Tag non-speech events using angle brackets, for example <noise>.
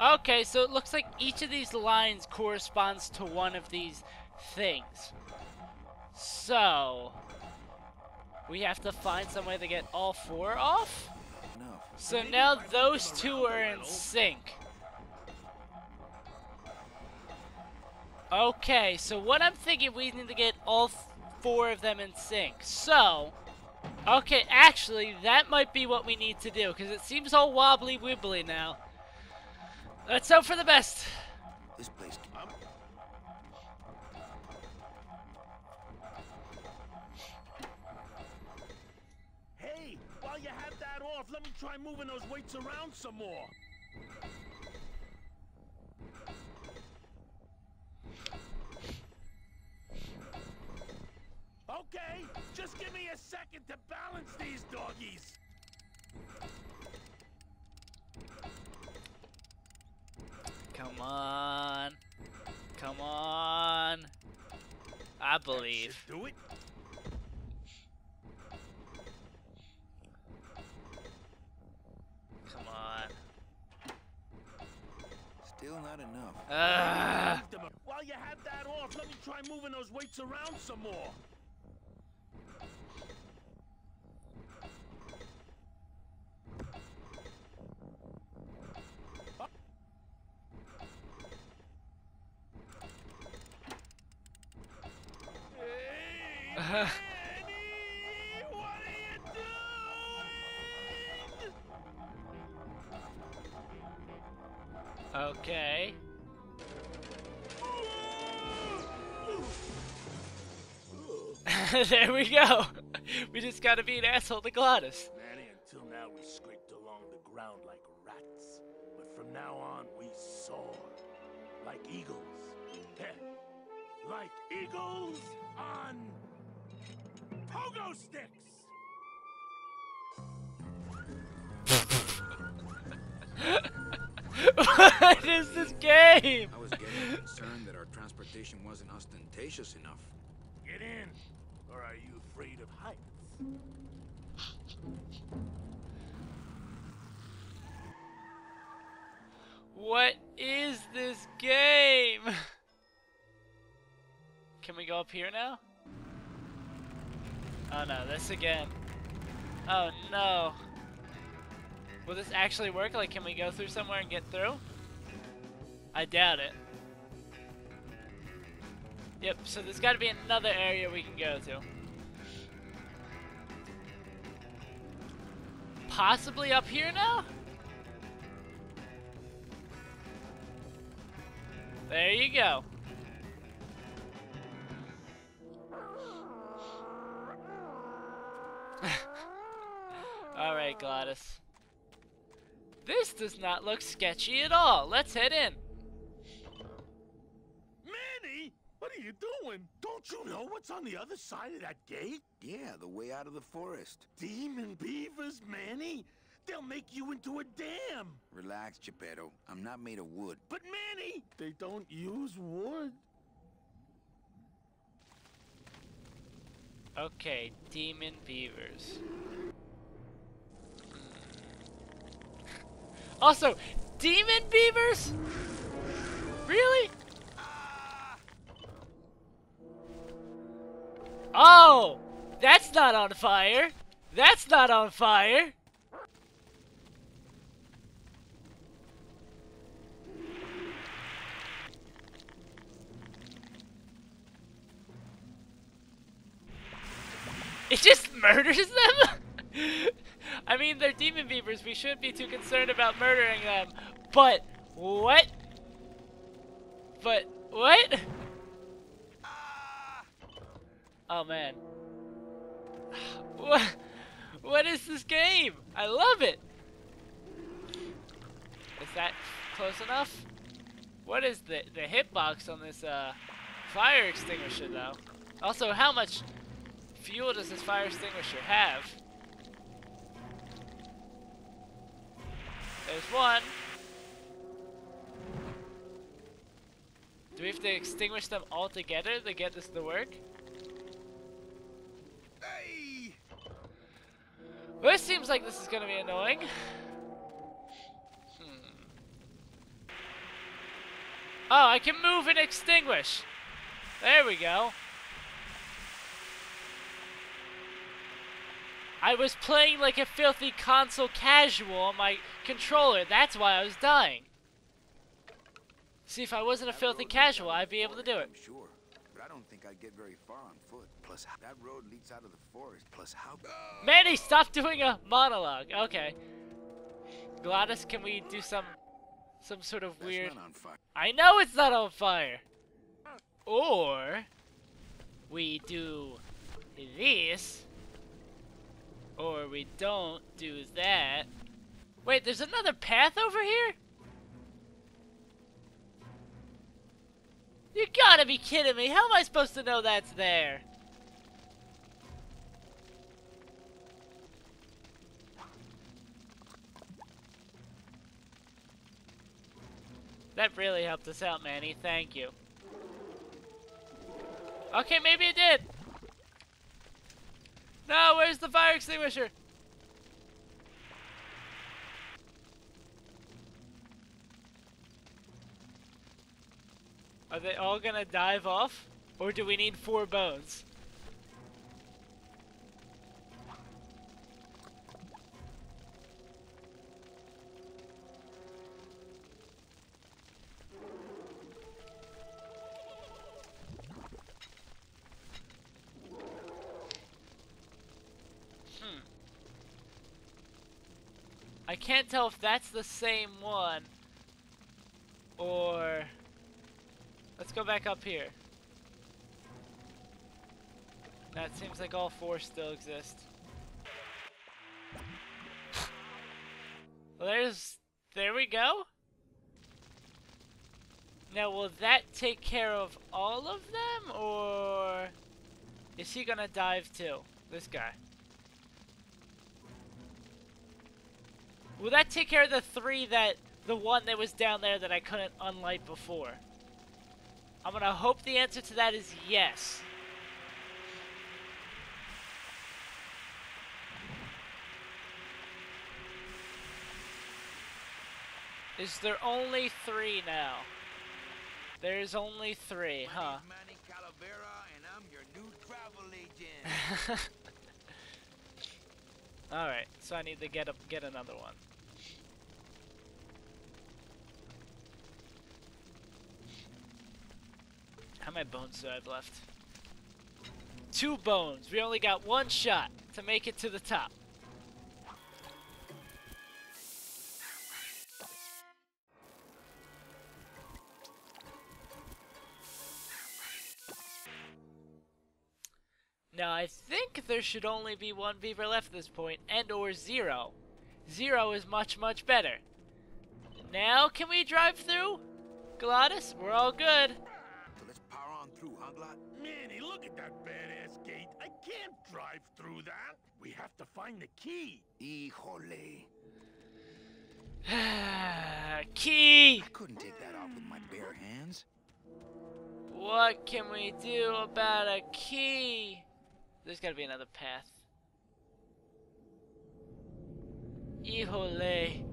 Okay, so it looks like each of these lines corresponds to one of these things. So, we have to find some way to get all four off? Enough. So now those two are in sync. Okay, so what I'm thinking, we need to get all four of them in sync. So, okay, actually, that might be what we need to do, because it seems all wobbly wibbly now. Let's hope for the best. This place. Can... Hey, while you have that off, let me try moving those weights around some more. Okay, just give me a second to balance these doggies. Come on. Come on. I believe. Do it. Come on. Still not enough. Ugh. Move them a- While you have that off, let me try moving those weights around some more. Okay. <laughs> there we go. We just gotta be an asshole to Glottis. Manny, until now we scraped along the ground like rats. But from now on, we soar. Like eagles. <laughs> Like eagles on pogo sticks! <laughs> what is this game? I was getting concerned that our transportation wasn't ostentatious enough. Get in! Or are you afraid of heights? What is this game? Can we go up here now? Oh no, this again. Oh no. Will this actually work? Like, can we go through somewhere and get through? I doubt it. Yep, so there's gotta be another area we can go to. Possibly up here now? There you go. <laughs> Alright, Glottis. This does not look sketchy at all. Let's head in. Manny! What are you doing? Don't you know what's on the other side of that gate? Yeah, the way out of the forest. Demon beavers, Manny! They'll make you into a dam! Relax, Geppetto. I'm not made of wood. But Manny, they don't use wood. Okay, demon beavers. Also, demon beavers? Really? Oh, that's not on fire. That's not on fire. It just murders them? <laughs> I mean, they're demon beavers. We shouldn't be too concerned about murdering them. But, what? But, what? Oh, man. What? What is this game? I love it. Is that close enough? What is the, the hitbox on this uh, fire extinguisher, though? Also, how much fuel does this fire extinguisher have? There's one. Do we have to extinguish them all together to get this to work? Hey! Well, it seems like this is gonna be annoying. Hmm. Oh, I can move and extinguish. There we go. I was playing like a filthy console casual on my controller. That's why I was dying. See, if I wasn't a filthy casual, I'd be able to do it. I'm sure, but I don't think I'd get very far on foot. Plus, that road leads out of the forest. Plus, how? Uh, Manny, stop doing a monologue. Okay. Glottis, can we do some some sort of That's weird not on fire. I know it's not on fire. Or we do this. Or we don't do that. Wait, there's another path over here? You gotta be kidding me. How am I supposed to know that's there? That really helped us out, Manny. Thank you. Okay, maybe it did. No, where's the fire extinguisher? Are they all gonna dive off? Or do we need four bones? I can't tell if that's the same one or let's go back up here. That seems like all four still exist. Well, there's there we go. Now will that take care of all of them or is he gonna dive too? This guy. Will that take care of the three that the one that was down there that I couldn't unlight before? I'm gonna hope the answer to that is yes. Is there only three now? There's only three, huh? My name's Manny Calavera, and I'm your new travel agent. Alright, so I need to get a, get another one. How many bones do I have left? Two bones. We only got one shot to make it to the top. Now I think there should only be one beaver left at this point, and or zero. Zero is much, much better. Now can we drive through? Glottis, we're all good. so let's power on through, huh, Glot? Manny, look at that badass gate. I can't drive through that. We have to find the key. Híjole. <sighs> Key! I couldn't take that off with my bare hands. What can we do about a key? There's gotta be another path. Híjole.